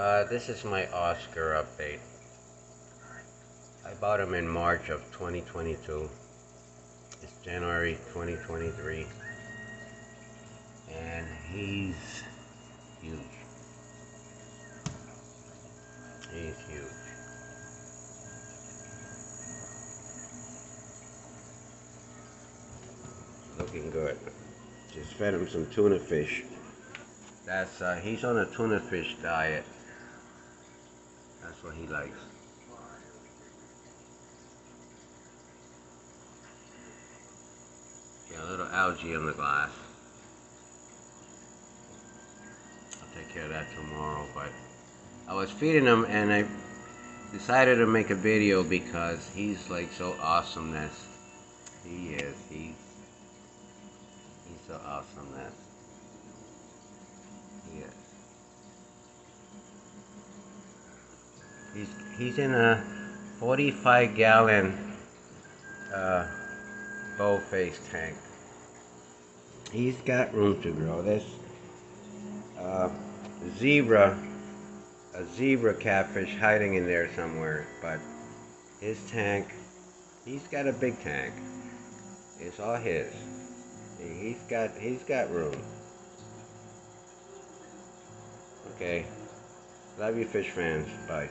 Uh, this is my Oscar update. I bought him in March of 2022. It's January 2023. And he's huge. He's huge. Looking good. Just fed him some tuna fish. That's uh, he's on a tuna fish diet. That's what he likes. Yeah, a little algae in the glass. I'll take care of that tomorrow, but I was feeding him and I decided to make a video because he's like so awesomeness. He is. He's he's so awesomeness. He is. He's he's in a 45 gallon uh, bow face tank. He's got room to grow. This uh, zebra, a zebra catfish hiding in there somewhere, but his tank, he's got a big tank. It's all his. He's got he's got room. Okay. Love you fish fans. Bye.